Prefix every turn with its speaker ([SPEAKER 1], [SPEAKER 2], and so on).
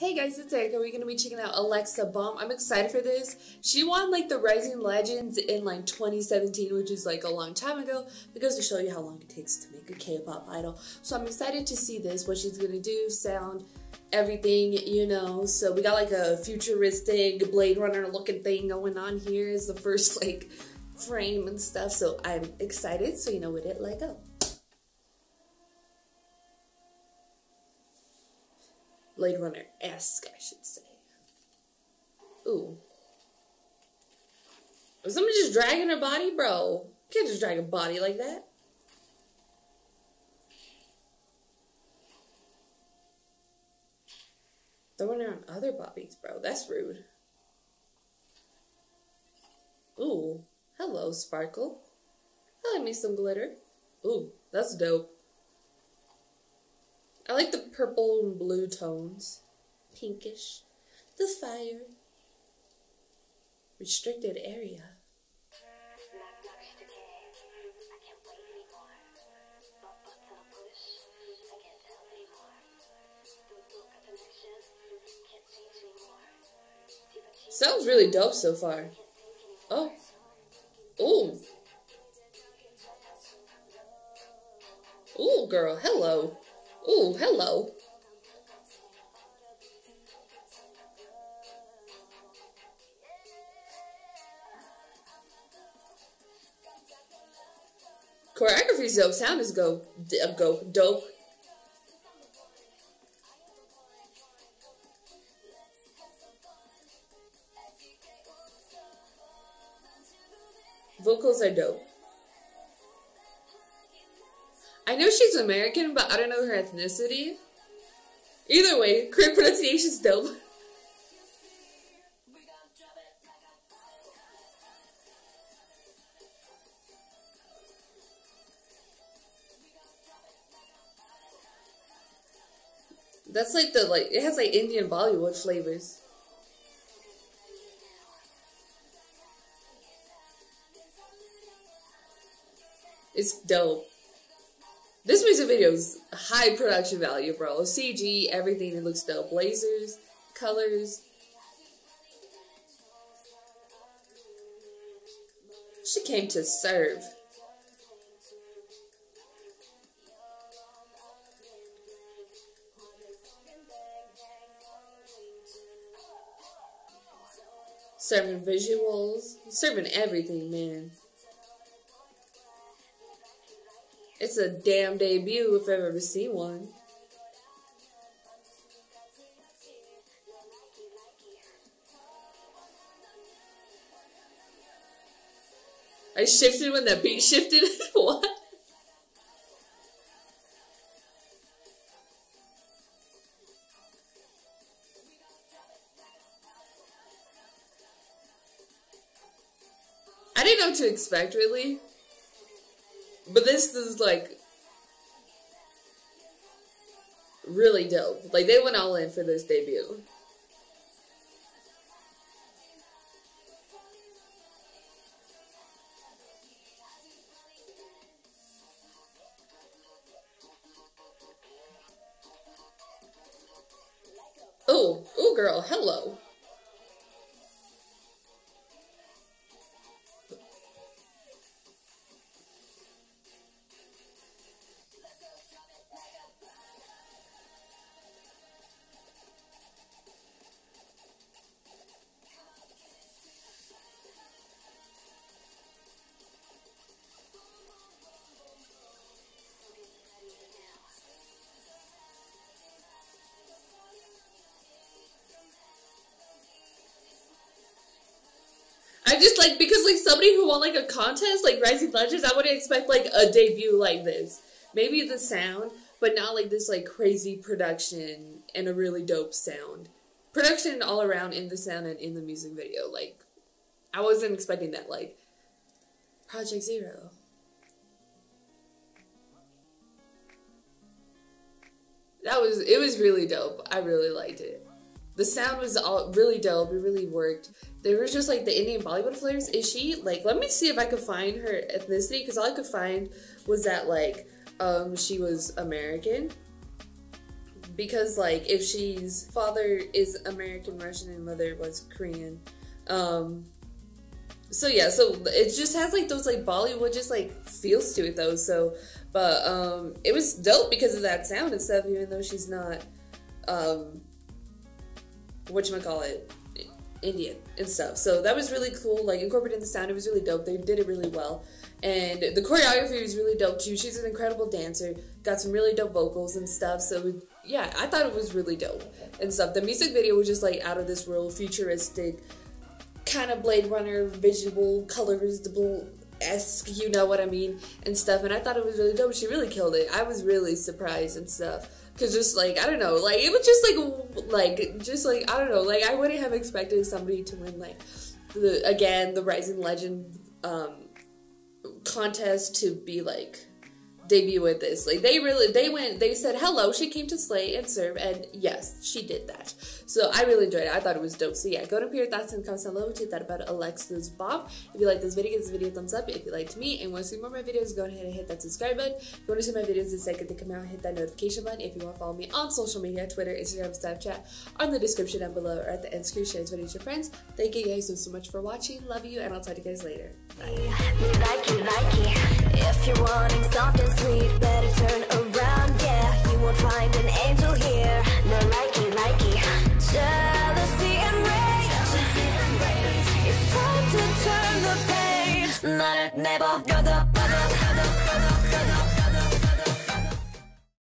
[SPEAKER 1] Hey guys, it's Erika. We're gonna be checking out Alexa Bomb. I'm excited for this. She won like the Rising Legends in like 2017, which is like a long time ago, because to show you how long it takes to make a K-pop idol. So I'm excited to see this, what she's gonna do, sound, everything, you know. So we got like a futuristic Blade Runner looking thing going on here is the first like frame and stuff. So I'm excited. So you know, what it, let go. Blade Runner esque, I should say. Ooh. Somebody just dragging her body? Bro, can't just drag a body like that. Throwing on other bodies, bro. That's rude. Ooh. Hello, Sparkle. I like me some glitter. Ooh, that's dope. I like the purple and blue tones. Pinkish. The fire. Restricted area. Sounds really dope so far. Oh. Choreography's dope. Sound is go, uh, go dope. Vocals are dope. I know she's American, but I don't know her ethnicity. Either way, Korean pronunciation's dope. That's like the like it has like Indian Bollywood flavors. It's dope. This music video is high production value, bro. CG, everything, it looks dope. Lasers, colors. She came to serve. Serving visuals, serving everything, man. It's a damn debut if I've ever seen one. I shifted when that beat shifted. didn't know what to expect really. But this is like really dope. Like they went all in for this debut. Oh, oh girl, hello. I just like because like somebody who won like a contest like Rising Legends, I wouldn't expect like a debut like this. Maybe the sound, but not like this like crazy production and a really dope sound. Production all around in the sound and in the music video. Like I wasn't expecting that like Project Zero. That was it was really dope. I really liked it. The sound was all really dope. It really worked. There was just like the Indian Bollywood flares. Is she like? Let me see if I could find her ethnicity because all I could find was that like um she was American because like if she's father is American Russian and mother was Korean. Um, so yeah, so it just has like those like Bollywood just like feels to it though. So, but um, it was dope because of that sound and stuff. Even though she's not, um, what you call it, Indian and stuff. So that was really cool. Like incorporating the sound, it was really dope. They did it really well, and the choreography was really dope too. She's an incredible dancer. Got some really dope vocals and stuff. So yeah, I thought it was really dope and stuff. The music video was just like out of this world, futuristic, kind of Blade Runner visual colors, the esque, you know what I mean, and stuff. And I thought it was really dope. She really killed it. I was really surprised and stuff. Cause just like I don't know, like it was just like like just like I don't know, like I wouldn't have expected somebody to win like the again the Rising Legend um contest to be like debut with this. Like they really they went they said hello, she came to slay and serve and yes, she did that. So I really enjoyed it. I thought it was dope. So yeah, go to your thoughts and comments below what you thought about Alexa's bomb. If you like this video, give this video a thumbs up. If you liked me and want to see more of my videos, go ahead and hit that subscribe button. If you want to see my videos the second they come out, hit that notification button. If you want to follow me on social media, Twitter, Instagram, Snapchat, on the description down below or at the end screen, share this video with your friends. Thank you guys so, so much for watching. Love you and I'll talk to you guys later. Bye. Sweet, better turn around, yeah. You won't find an angel here. No likey, likey. Jealousy and rage. It's time to turn the page. Not never